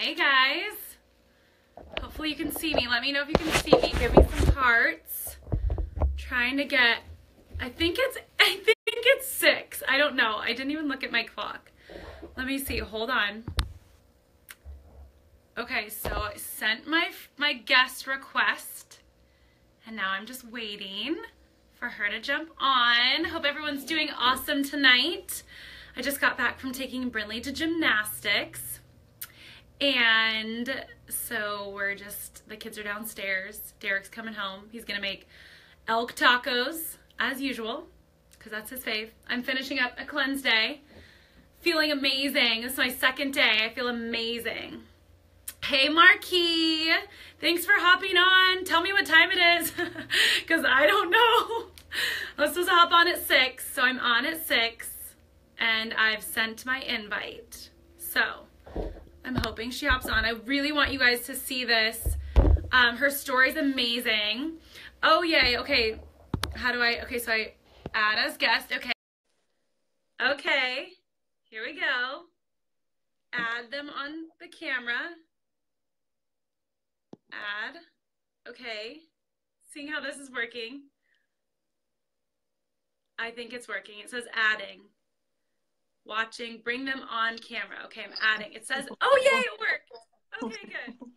Hey guys. Hopefully you can see me. Let me know if you can see me. Give me some hearts. Trying to get I think it's I think it's 6. I don't know. I didn't even look at my clock. Let me see. Hold on. Okay, so I sent my my guest request and now I'm just waiting for her to jump on. Hope everyone's doing awesome tonight. I just got back from taking Brinley to gymnastics. And so we're just, the kids are downstairs. Derek's coming home. He's going to make elk tacos as usual because that's his fave. I'm finishing up a cleanse day. Feeling amazing. This is my second day. I feel amazing. Hey, Marquis. Thanks for hopping on. Tell me what time it is because I don't know. I was supposed to hop on at 6, so I'm on at 6 and I've sent my invite. So I'm hoping she hops on. I really want you guys to see this. Um, her story's amazing. Oh, yay. Okay. How do I? Okay, so I add as guest. Okay. Okay. Here we go. Add them on the camera. Add. Okay. Seeing how this is working. I think it's working. It says adding watching, bring them on camera. Okay, I'm adding. It says, oh, yay, it worked. Okay, good.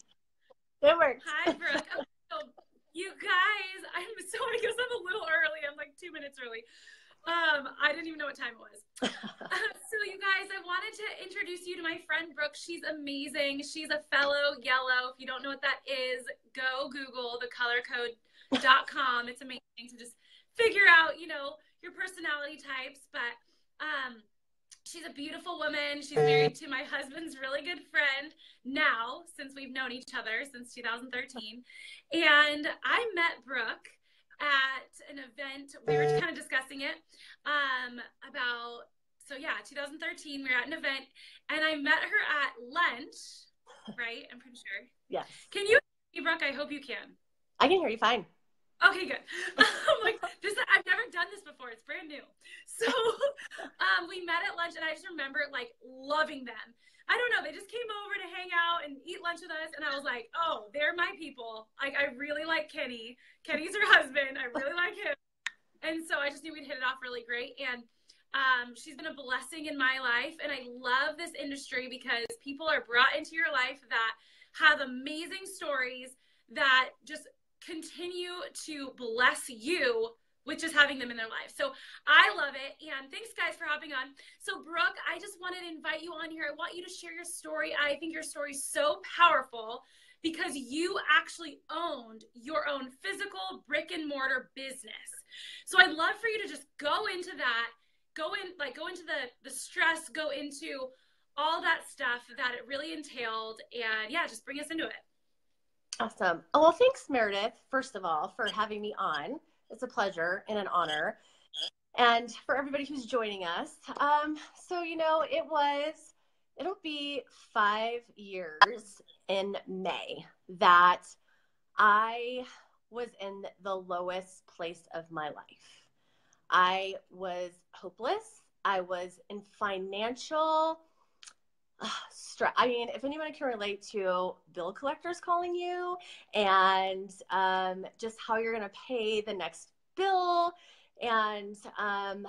It works. Hi, Brooke. Oh, you guys, I'm so sorry because I'm a little early. I'm like two minutes early. Um, I didn't even know what time it was. uh, so, you guys, I wanted to introduce you to my friend Brooke. She's amazing. She's a fellow yellow. If you don't know what that is, go Google thecolorcode.com. It's amazing to just figure out, you know, your personality types. But um, she's a beautiful woman. She's married to my husband's really good friend now, since we've known each other since 2013. And I met Brooke at an event. We were kind of discussing it um, about, so yeah, 2013, we were at an event and I met her at lunch, right? I'm pretty sure. Yes. Can you hear me, Brooke? I hope you can. I can hear you fine. Okay, good. I'm like, this, I've never done this before. It's brand new. So um, we met at lunch, and I just remember like loving them. I don't know. They just came over to hang out and eat lunch with us, and I was like, oh, they're my people. Like, I really like Kenny. Kenny's her husband. I really like him. And so I just knew we'd hit it off really great. And um, she's been a blessing in my life, and I love this industry because people are brought into your life that have amazing stories that just continue to bless you with just having them in their life. So I love it. And thanks, guys, for hopping on. So, Brooke, I just wanted to invite you on here. I want you to share your story. I think your story is so powerful because you actually owned your own physical brick and mortar business. So I'd love for you to just go into that, go in, like, go into the, the stress, go into all that stuff that it really entailed. And yeah, just bring us into it. Awesome. Oh, well, thanks, Meredith, first of all, for having me on. It's a pleasure and an honor. And for everybody who's joining us. Um, so, you know, it was, it'll be five years in May that I was in the lowest place of my life. I was hopeless. I was in financial I mean, if anyone can relate to bill collectors calling you and um, just how you're going to pay the next bill, and um,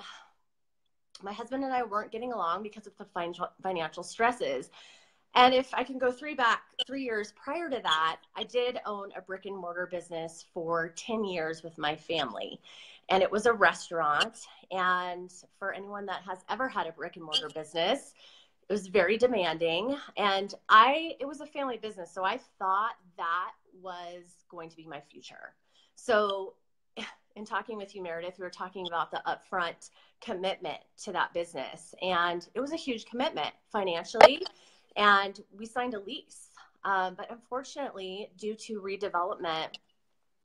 my husband and I weren't getting along because of the financial financial stresses. And if I can go three back three years prior to that, I did own a brick and mortar business for 10 years with my family. And it was a restaurant. And for anyone that has ever had a brick and mortar business, it was very demanding and i it was a family business so i thought that was going to be my future. So in talking with you meredith we were talking about the upfront commitment to that business and it was a huge commitment financially and we signed a lease. Um, but unfortunately due to redevelopment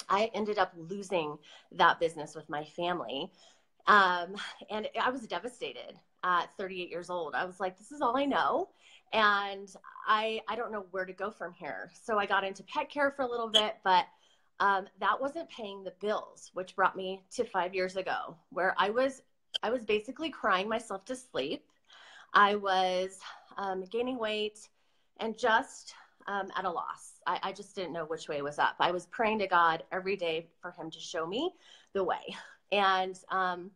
i ended up losing that business with my family. Um, and i was devastated at 38 years old. I was like, this is all I know. And I, I don't know where to go from here. So I got into pet care for a little bit, but um, that wasn't paying the bills, which brought me to five years ago, where I was, I was basically crying myself to sleep. I was um, gaining weight and just um, at a loss. I, I just didn't know which way was up. I was praying to God every day for Him to show me the way. And um,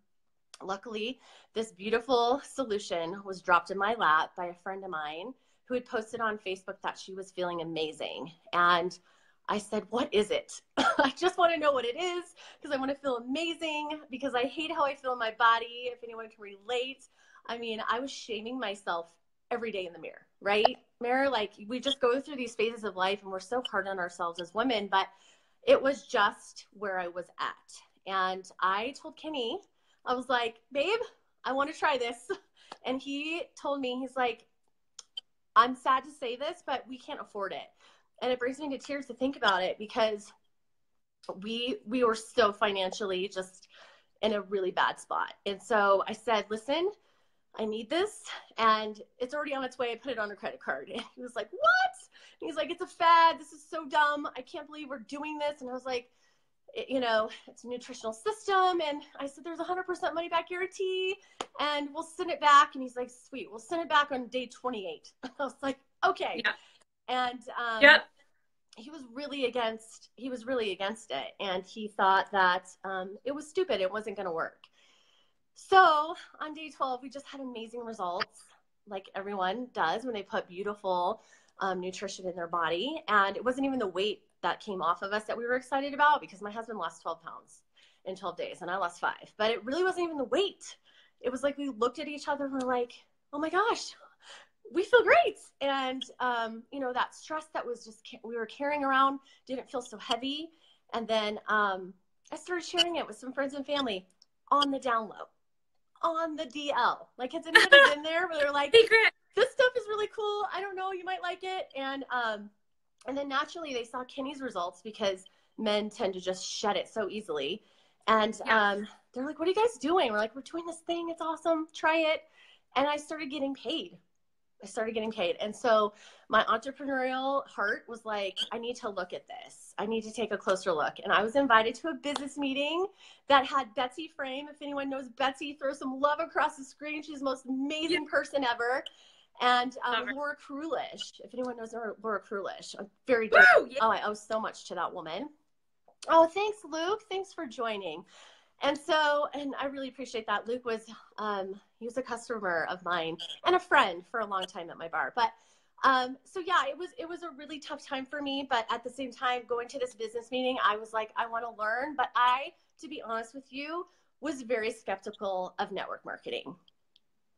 luckily, this beautiful solution was dropped in my lap by a friend of mine who had posted on Facebook that she was feeling amazing. And I said, What is it? I just want to know what it is because I want to feel amazing because I hate how I feel in my body. If anyone can relate, I mean, I was shaming myself every day in the mirror, right? Mirror, like we just go through these phases of life and we're so hard on ourselves as women, but it was just where I was at. And I told Kenny, I was like, babe, I want to try this. And he told me, he's like, I'm sad to say this, but we can't afford it. And it brings me to tears to think about it because we we were so financially just in a really bad spot. And so I said, listen, I need this and it's already on its way. I put it on a credit card. And he was like, What? And he's like, It's a fad. This is so dumb. I can't believe we're doing this. And I was like, you know, it's a nutritional system. And I said, there's 100% money back guarantee and we'll send it back. And he's like, sweet, we'll send it back on day 28. I was like, okay. Yeah. And um, yep. he was really against, he was really against it. And he thought that um, it was stupid. It wasn't going to work. So on day 12, we just had amazing results, like everyone does when they put beautiful um, nutrition in their body. And it wasn't even the weight that came off of us that we were excited about because my husband lost 12 pounds in 12 days and I lost five. But it really wasn't even the weight. It was like we looked at each other and we're like, oh my gosh, we feel great. And, um, you know, that stress that was just, we were carrying around didn't feel so heavy. And then um, I started sharing it with some friends and family on the down low on the DL. Like, has anybody been there where they're like, Secret. this stuff is really cool. I don't know, you might like it. And um, and then naturally they saw Kenny's results because men tend to just shed it so easily. And yeah. um, they're like, what are you guys doing? We're like, we're doing this thing. It's awesome. Try it. And I started getting paid. I started getting paid. And so my entrepreneurial heart was like, I need to look at this. I need to take a closer look. And I was invited to a business meeting that had Betsy Frame. If anyone knows Betsy, throw some love across the screen. She's the most amazing person ever. And um, Laura Krulish, if anyone knows Laura Krulish, I'm very good. Yeah. Oh, I owe so much to that woman. Oh, thanks, Luke. Thanks for joining. And so, and I really appreciate that. Luke was, um, he was a customer of mine and a friend for a long time at my bar. But um, so yeah, it was it was a really tough time for me. But at the same time, going to this business meeting, I was like, I want to learn. But I, to be honest with you, was very skeptical of network marketing.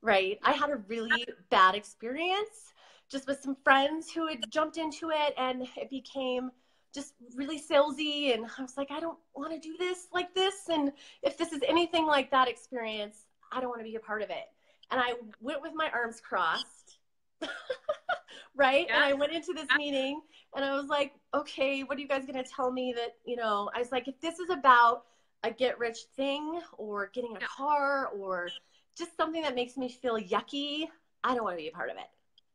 Right? I had a really bad experience just with some friends who had jumped into it, and it became just really salesy and I was like, I don't want to do this like this. And if this is anything like that experience, I don't want to be a part of it. And I went with my arms crossed. right? Yeah. And I went into this meeting and I was like, okay, what are you guys going to tell me that, you know, I was like, if this is about a get rich thing or getting a yeah. car or just something that makes me feel yucky, I don't want to be a part of it.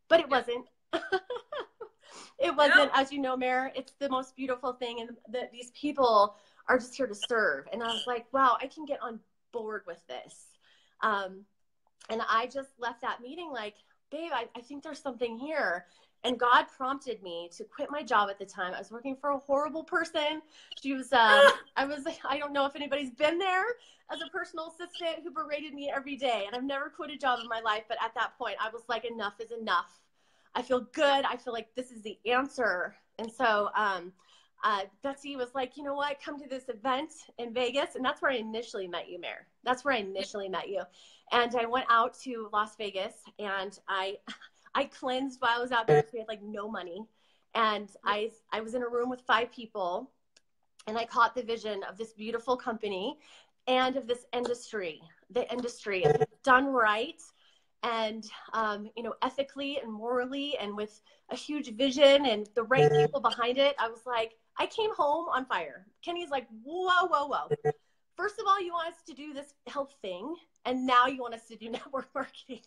But it yeah. wasn't. it wasn't, as you know, Mayor, it's the most beautiful thing. And that these people are just here to serve. And I was like, wow, I can get on board with this. Um, and I just left that meeting like, babe, I, I think there's something here. And God prompted me to quit my job at the time. I was working for a horrible person. She was, um, I was, I don't know if anybody's been there as a personal assistant who berated me every day. And I've never quit a job in my life. But at that point, I was like, enough is enough. I feel good. I feel like this is the answer. And so um, uh, Betsy was like, you know what? Come to this event in Vegas. And that's where I initially met you, Mayor. That's where I initially met you. And I went out to Las Vegas and I, I cleansed while I was out there because we had like no money. And I, I was in a room with five people and I caught the vision of this beautiful company and of this industry, the industry. Done right and um, you know ethically and morally and with a huge vision and the right people behind it. I was like i came home on fire. Kenny's like whoa whoa whoa first of all you want us to do this health thing and now you want us to do network marketing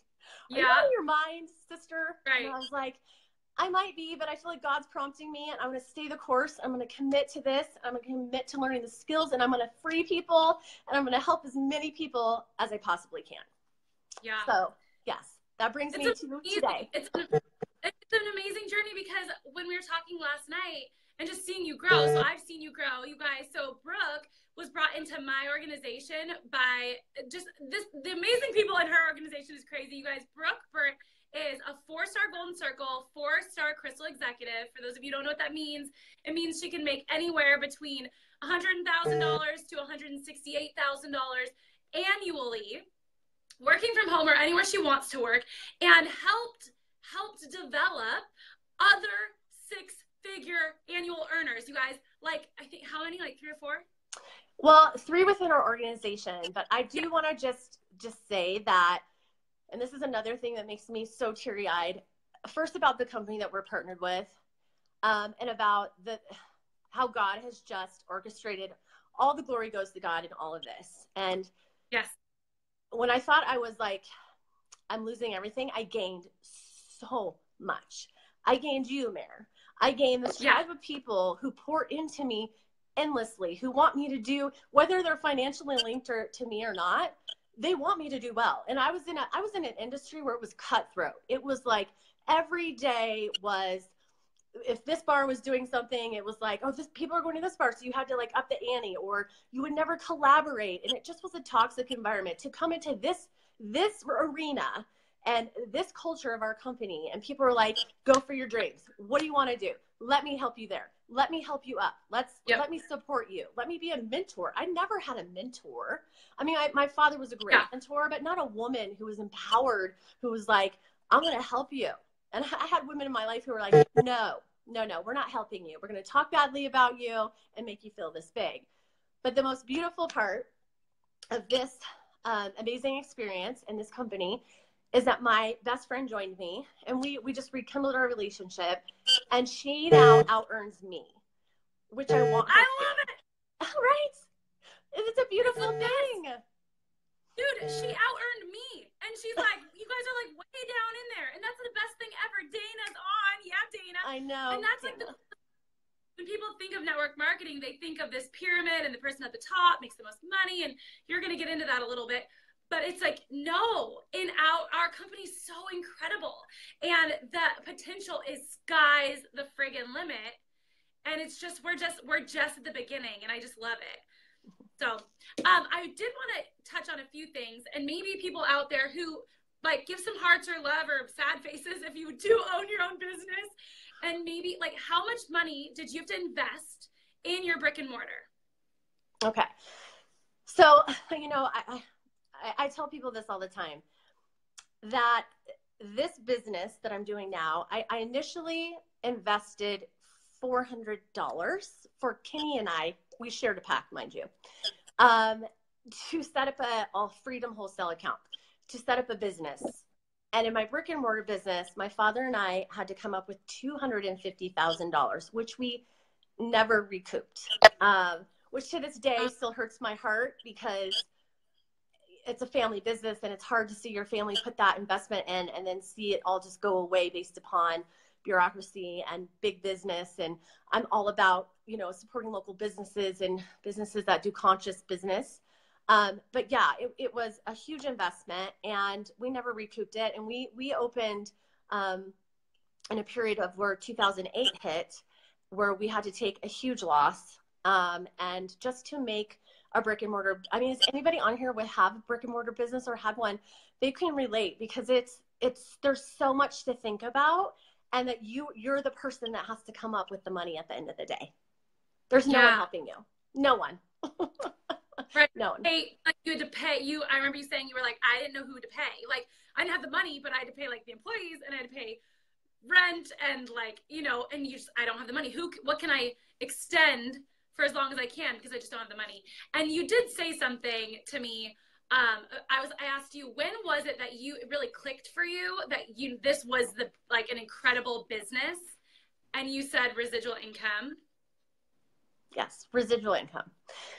yeah Are you your mind sister right. and i was like I might be, but I feel like God's prompting me and I'm going to stay the course. I'm going to commit to this. I'm going to commit to learning the skills and I'm going to free people and I'm going to help as many people as I possibly can. Yeah. So Yes, that brings it's me to today. It's, it's an amazing journey. Because when we were talking last night and just seeing you grow. So I've seen you grow, you guys. So Brooke was brought into my organization by just this the amazing people in her organization is crazy. You guys, Brooke Burt is a four-star golden circle, four-star crystal executive. For those of you who don't know what that means, it means she can make anywhere between $100,000 to $168,000 annually working from home or anywhere she wants to work and helped helped develop other figure annual earners you guys like i think how many like three or four well three within our organization but i do yeah. want to just just say that and this is another thing that makes me so teary-eyed first about the company that we're partnered with um, and about the how god has just orchestrated all the glory goes to god in all of this and yes when I thought I was like, I'm losing everything, I gained so much. I gained you, Mayor. I gain this tribe yeah. of people who pour into me endlessly, who want me to do, whether they're financially linked or, to me or not, they want me to do well. And I was in a, I was in an industry where it was cutthroat. It was like every day was if this bar was doing something, it was like, oh, this people are going to this bar, so you had to like up the ante, or you would never collaborate, and it just was a toxic environment. To come into this this arena and this culture of our company, and people are like, go for your dreams. What do you want to do? Let me help you there. Let me help you up. Let's yep. let me support you. Let me be a mentor. I never had a mentor. I mean, I, my father was a great yeah. mentor, but not a woman who was empowered, who was like, I'm going to help you and I had women in my life who were like, no, no, no, we're not helping you. We're going to talk badly about you and make you feel this big. But the most beautiful part of this um, amazing experience in this company is that my best friend joined me and we, we just rekindled our relationship and she now out earns me, which I want. I love it. All right. It's a beautiful thing. Dude, she out earned me. And she's like, you guys are like way down in there. And that's the best thing ever. Dana's on. Yeah, Dana. I know. And that's like the when people think of network marketing, they think of this pyramid and the person at the top makes the most money. And you're going to get into that a little bit. But it's like, no, in our, our company's so incredible. And the potential is sky's the friggin' limit. And it's just, we're just, we're just at the beginning. And I just love it. So um, I did want to touch on a few things, and maybe people out there who like give some hearts or love or sad faces if you do own your own business, and maybe like how much money did you have to invest in your brick and mortar? Okay, so you know I, I, I tell people this all the time that this business that I'm doing now, I, I initially invested $400 for Kenny and I. We shared a pack, mind you um, to set up a, a Freedom Wholesale account, to set up a business. And in my brick and mortar business, my father and I had to come up with $250,000, which we never recouped. Um, which to this day still hurts my heart because it's a family business and it's hard to see your family put that investment in and then see it all just go away based upon bureaucracy and big business. And i'm all about you know supporting local businesses and businesses that do conscious business. Um, but yeah it, it, was a huge investment and we never recouped it. And we we opened um, in a period of where 2008 hit where we had to take a huge loss um, and just to make a brick and mortar i mean is anybody on here would have a brick and mortar business or had one? They can relate because it's it's there's so much to think about and that you you're the person that has to come up with the money at the end of the day. There's no yeah. one helping you. No one. Right. No one. Hey, like you had to pay you i remember you saying you were like i didn't know who to pay. Like i didn't have the money but i had to pay like the employees and i had to pay rent and like you know and you just i don't have the money. Who what can i extend for as long as i can because i just don't have the money and you did say something to me um, I was I asked you when was it that you it really clicked for you that you this was the like an incredible business, and you said residual income. Yes, residual income.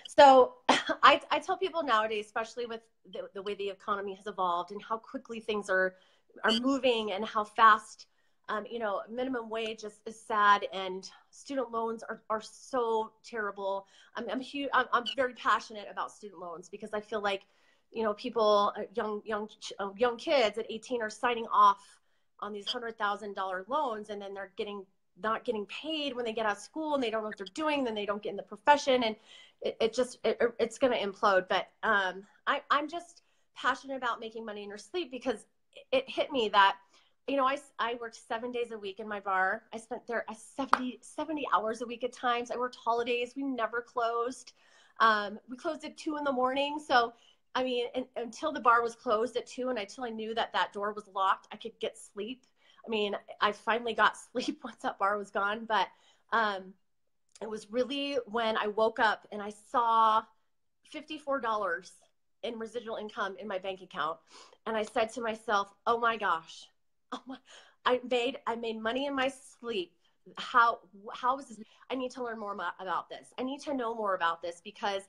So I, I tell people nowadays, especially with the, the way the economy has evolved and how quickly things are are moving and how fast um, you know, minimum wage is, is sad and student loans are, are so terrible. I'm, I'm, huge, I'm, I'm very passionate about student loans because I feel like you know, people, uh, young, young, uh, young kids at 18 are signing off on these hundred thousand dollar loans, and then they're getting not getting paid when they get out of school and they don't know what they're doing, then they don't get in the profession and it, it just it, it's going to implode. But um, I, I'm just passionate about making money in your sleep because it hit me that you know, I, I worked seven days a week in my bar. I spent there 70, 70 hours a week at times. I worked holidays. We never closed. Um, we closed at two in the morning. So, I mean, and, until the bar was closed at two and until I knew that that door was locked, I could get sleep. I mean, I finally got sleep once that bar was gone. But um, it was really when I woke up and I saw $54 in residual income in my bank account. And I said to myself, oh my gosh, oh my, I made, I made money in my sleep. How, how is this? I need to learn more about this. I need to know more about this because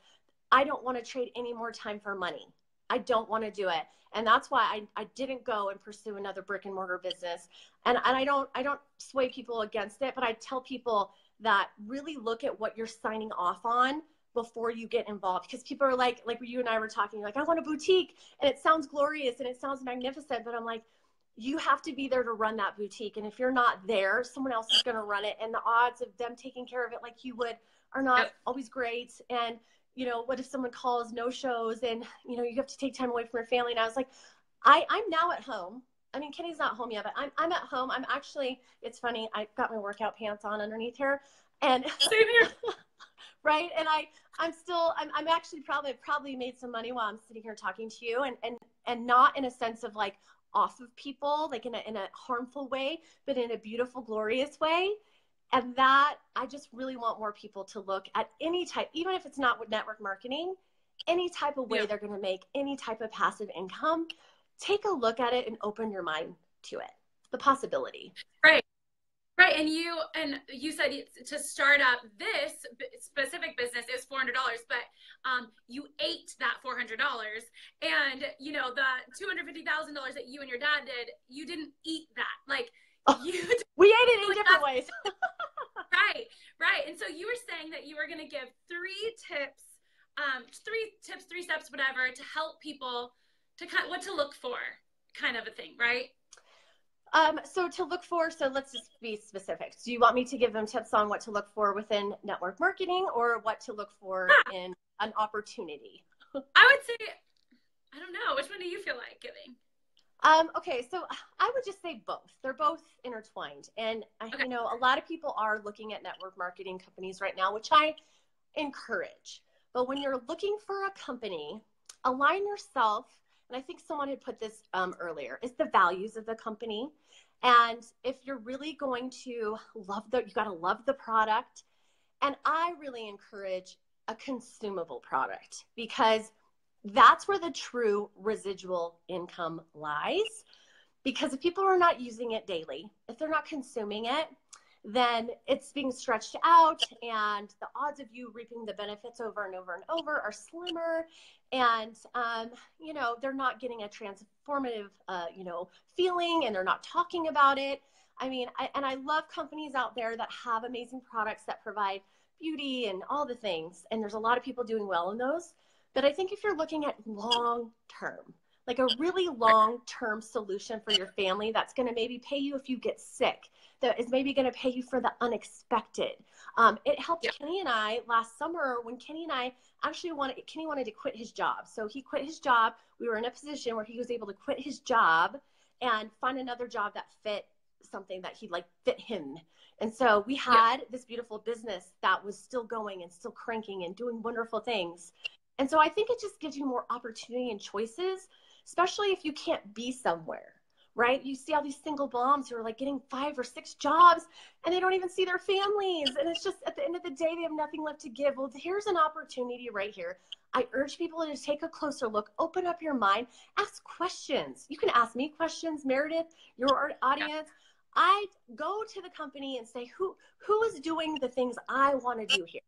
I don't want to trade any more time for money. I don't want to do it. And that's why I, I didn't go and pursue another brick and mortar business. And, and I don't, I don't sway people against it, but I tell people that really look at what you're signing off on before you get involved because people are like like you and I were talking like I want a boutique and it sounds glorious and it sounds magnificent but I'm like you have to be there to run that boutique and if you're not there someone else is going to run it and the odds of them taking care of it like you would are not always great and you know what if someone calls no shows and you know you have to take time away from your family and I was like I I'm now at home I mean, Kenny's not home yet, but I'm, I'm at home. I'm actually, it's funny. I got my workout pants on underneath here and same here. right. And I, I'm still, I'm, I'm actually probably, probably made some money while I'm sitting here talking to you and, and, and not in a sense of like off of people, like in a, in a harmful way, but in a beautiful, glorious way. And that I just really want more people to look at any type, even if it's not with network marketing, any type of way yeah. they're going to make any type of passive income take a look at it and open your mind to it the possibility right right and you and you said to start up this specific business is $400 but um, you ate that $400 and you know the $250000 that you and your dad did you didn't eat that. Like oh, you we ate it in like different ways. Right right. And so you were saying that you were going to give three tips um, three tips three steps whatever to help people to kind what to look for kind of a thing, right? Um, so to look for, so let's just be specific. Do you want me to give them tips on what to look for within network marketing or what to look for ah. in an opportunity? I would say, I don't know. Which one do you feel like giving? Um, okay, so I would just say both. They're both intertwined. And, okay. you know, a lot of people are looking at network marketing companies right now, which I encourage. But when you're looking for a company, align yourself and I think someone had put this um, earlier, is the values of the company. And if you're really going to love the, you got to love the product. And I really encourage a consumable product because that's where the true residual income lies. Because if people are not using it daily, if they're not consuming it, then it's being stretched out and the odds of you reaping the benefits over and over and over are slimmer. And um, you know they're not getting a transformative uh, you know feeling and they're not talking about it. I mean I, and i love companies out there that have amazing products that provide beauty and all the things and there's a lot of people doing well in those. But i think if you're looking at long term like a really long term solution for your family that's going to maybe pay you if you get sick that is maybe going to pay you for the unexpected. Um, it helped. Kenny and I last summer when Kenny and I actually wanted, Kenny wanted to quit his job. So he quit his job. We were in a position where he was able to quit his job and find another job that fit something that he like fit him. And so we had this beautiful business that was still going and still cranking and doing wonderful things. And so I think it just gives you more opportunity and choices, especially if you can't be somewhere right? You see all these single moms who are like getting five or six jobs and they don't even see their families. And it's just at the end of the day, they have nothing left to give. Well, here's an opportunity right here. I urge people to take a closer look, open up your mind, ask questions. You can ask me questions, Meredith, your audience. I go to the company and say, who who is doing the things I want to do here?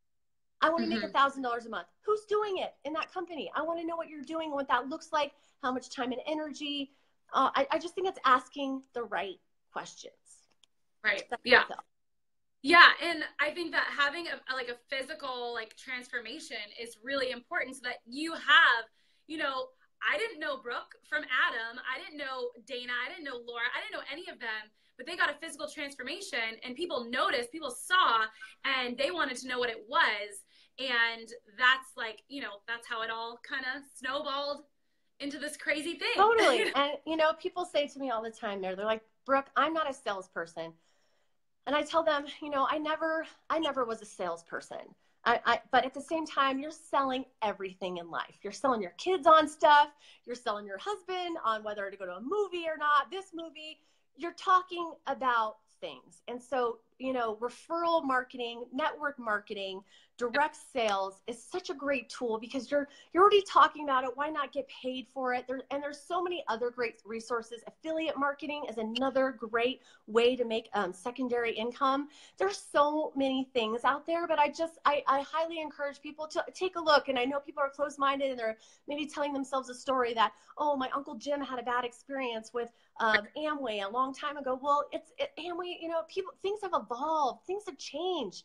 I want to mm-hmm. make a thousand dollars a month. Who's doing it in that company? I want to know what you're doing, what that looks like, how much time and energy, uh, I, I just think it's asking the right questions. Right. That's yeah. Yeah, and I think that having a, a, like a physical like transformation is really important so that you have, you know, I didn't know Brooke from Adam. I didn't know Dana. I didn't know Laura. I didn't know any of them. but they got a physical transformation and people noticed, people saw, and they wanted to know what it was. And that's like, you know, that's how it all kind of snowballed into this crazy thing. Totally. and, you know, people say to me all the time there, they're like, Brooke, I'm not a salesperson. And I tell them, you know, I never, I never was a salesperson. I, I, but at the same time, you're selling everything in life. You're selling your kids on stuff. You're selling your husband on whether to go to a movie or not, this movie. You're talking about things. And so, you know, referral marketing, network marketing, direct sales is such a great tool because you're you're already talking about it. Why not get paid for it? There and there's so many other great resources. Affiliate marketing is another great way to make um, secondary income. There's so many things out there but i just I, I highly encourage people to take a look. And i know people are closed-minded and they're maybe telling themselves a story that oh my uncle jim had a bad experience with um, amway a long time ago. Well it's it, amway you know people things have evolved things have changed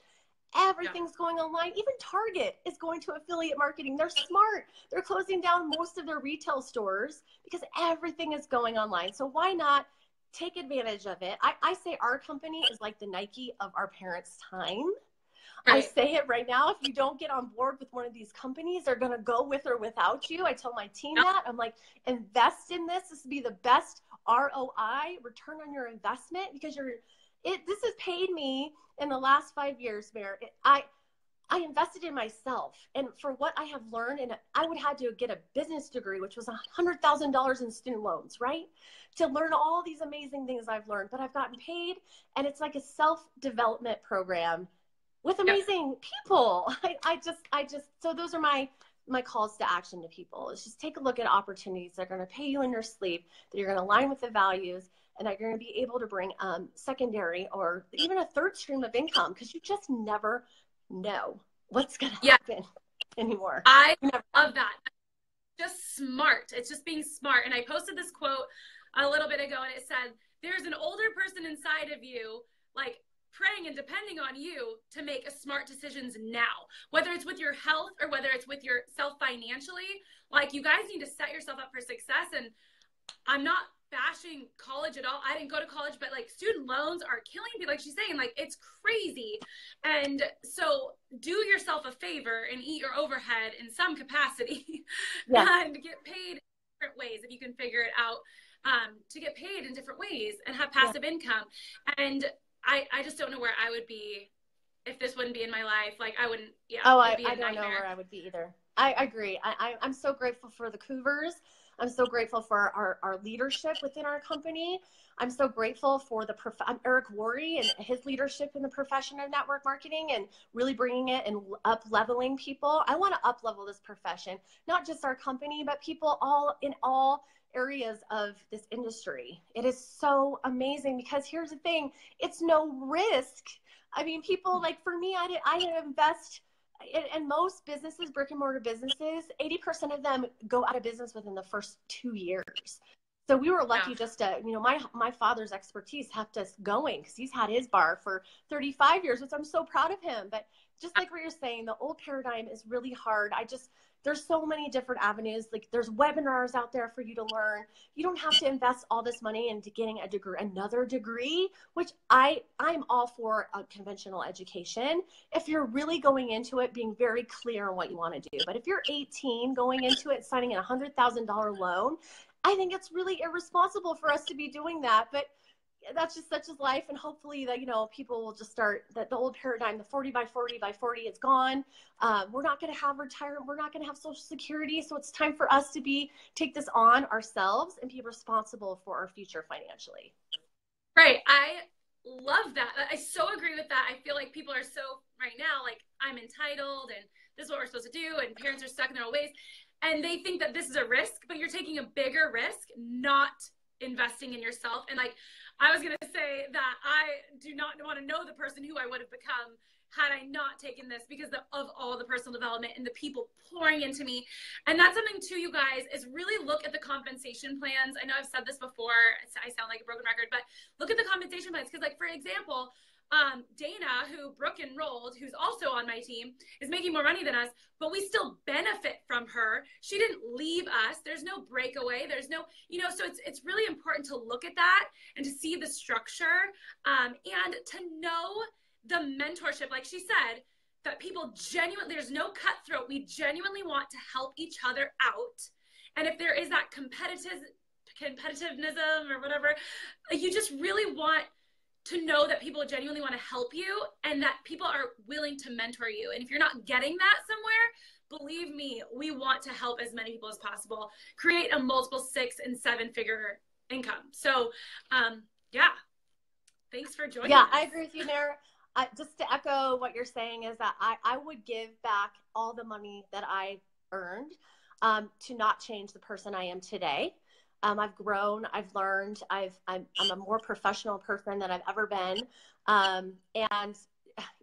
Everything's yeah. going online. Even Target is going to affiliate marketing. They're smart. They're closing down most of their retail stores because everything is going online. So why not take advantage of it? I, I say our company is like the Nike of our parents' time. Right. I say it right now. If you don't get on board with one of these companies, they're going to go with or without you. I tell my team that. I'm like, invest in this. This will be the best ROI, return on your investment, because you're it this has paid me in the last five years, Mayor. It, I I invested in myself, and for what I have learned, and I would have to get a business degree, which was a hundred thousand dollars in student loans, right, to learn all these amazing things I've learned. But I've gotten paid, and it's like a self development program with amazing people. I, I just, I just, so those are my my calls to action to people. Is just take a look at opportunities that are going to pay you in your sleep, that you're going to align with the values, and that you're going to be able to bring um, secondary or even a third stream of income because you just never know what's going to yeah. happen anymore. I love that. Just smart. It's just being smart. And I posted this quote a little bit ago and it said, There's an older person inside of you, like praying and depending on you to make smart decisions now, whether it's with your health or whether it's with yourself financially. Like, you guys need to set yourself up for success. And I'm not bashing college at all. I didn't go to college, but like student loans are killing people. Like she's saying, like it's crazy. And so do yourself a favor and eat your overhead in some capacity and get paid different ways if you can figure it out. Um, to get paid in different ways and have passive yeah. income. And I, I just don't know where I would be if this wouldn't be in my life. Like I wouldn't, yeah. Oh, I, I don't nightmare. know where I would be either. I agree. I, I, I'm so grateful for the Coovers I'm so grateful for our, our leadership within our company. I'm so grateful for the prof- Eric Worre and his leadership in the profession of network marketing and really bringing it and up leveling people. I want to up level this profession, not just our company, but people all in all areas of this industry. It is so amazing because here's the thing: it's no risk. I mean, people like for me, I did I invest and, most businesses, brick and mortar businesses, 80% of them go out of business within the first two years. So we were lucky yeah. just to, you know, my my father's expertise kept us going because he's had his bar for 35 years, which I'm so proud of him. But just like what you're saying, the old paradigm is really hard. I just there's so many different avenues. Like there's webinars out there for you to learn. You don't have to invest all this money into getting a degree another degree which i i'm all for a conventional education. If you're really going into it being very clear on what you want to do. But if you're 18 going into it signing a $100000 loan i think it's really irresponsible for us to be doing that. But that's just such as life and hopefully that you know people will just start that the old paradigm the 40 by 40 by 40 is gone. Um, we're not going to have retirement we're not going to have social security so it's time for us to be take this on ourselves and be responsible for our future financially. Right i love that i so agree with that i feel like people are so right now like i'm entitled and this is what we're supposed to do and parents are stuck in their old ways and they think that this is a risk but you're taking a bigger risk not investing in yourself and like I was going to say that I do not want to know the person who I would have become had I not taken this because of all the personal development and the people pouring into me. And that's something too, you guys, is really look at the compensation plans. I know I've said this before. I sound like a broken record, but look at the compensation plans. Because, like, for example, um, Dana, who Brooke enrolled, who's also on my team, is making more money than us, but we still benefit from her. She didn't leave us. There's no breakaway. There's no, you know, so it's it's really important to look at that and to see the structure um, and to know the mentorship. Like she said, that people genuinely there's no cutthroat. We genuinely want to help each other out. And if there is that competitive competitiveness or whatever, you just really want to know that people genuinely want to help you and that people are willing to mentor you. And if you're not getting that somewhere, believe me, we want to help as many people as possible create a multiple six and seven figure income. So, um, yeah, thanks for joining. Yeah, us. I agree with you there. Uh, just to echo what you're saying is that I, I would give back all the money that I earned um, to not change the person I am today. Um, I've grown, I've learned, I've, I'm, I'm, a more professional person than I've ever been. Um, and,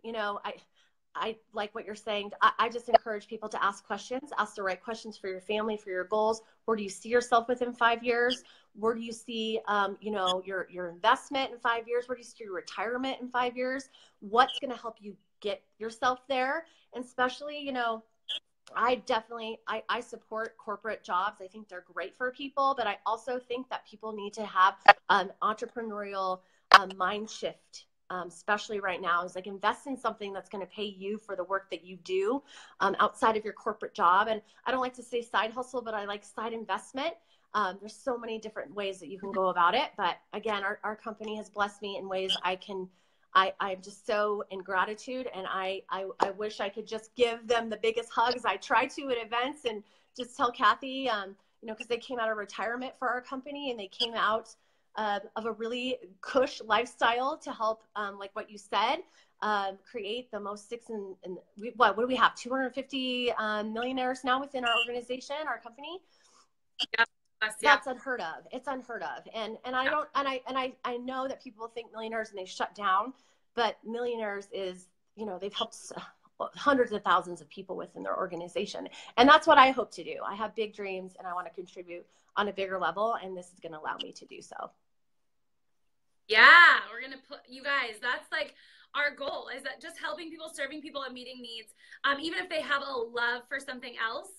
you know, I, I like what you're saying. I, I, just encourage people to ask questions, ask the right questions for your family, for your goals. Where do you see yourself within five years? Where do you see, um, you know, your your investment in five years? Where do you see your retirement in five years? What's going to help you get yourself there? And especially, you know, I definitely I, I support corporate jobs. I think they're great for people, but I also think that people need to have an entrepreneurial um, mind shift, um, especially right now. Is like invest in something that's going to pay you for the work that you do um, outside of your corporate job. And I don't like to say side hustle, but I like side investment. Um, there's so many different ways that you can go about it. But again, our, our company has blessed me in ways I can I, I'm just so in gratitude and I, I, I wish I could just give them the biggest hugs. I try to at events and just tell Kathy, um, you know, because they came out of retirement for our company and they came out uh, of a really cush lifestyle to help, um, like what you said, um, create the most six and we, what, what do we have? 250 um, millionaires now within our organization, our company. Yeah. That's unheard of. It's unheard of. And and I don't and I and I I know that people think millionaires and they shut down, but millionaires is, you know, they've helped hundreds of thousands of people within their organization. And that's what I hope to do. I have big dreams and I want to contribute on a bigger level and this is going to allow me to do so. Yeah, we're going to put you guys. That's like our goal is that just helping people, serving people and meeting needs. Um, even if they have a love for something else,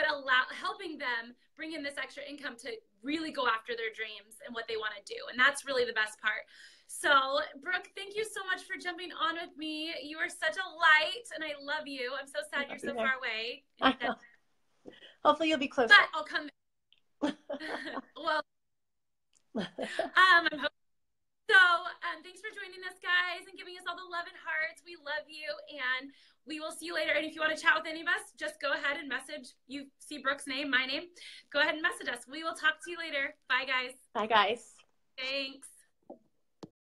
but allow helping them bring in this extra income to really go after their dreams and what they want to do. And that's really the best part. So, Brooke, thank you so much for jumping on with me. You are such a light, and I love you. I'm so sad you're so far away. Hopefully, you'll be closer. But I'll come. well, um, I'm hoping so um, thanks for joining us, guys, and giving us all the love and hearts. We love you, and we will see you later. And if you want to chat with any of us, just go ahead and message. You see Brooke's name, my name. Go ahead and message us. We will talk to you later. Bye, guys. Bye, guys. Thanks.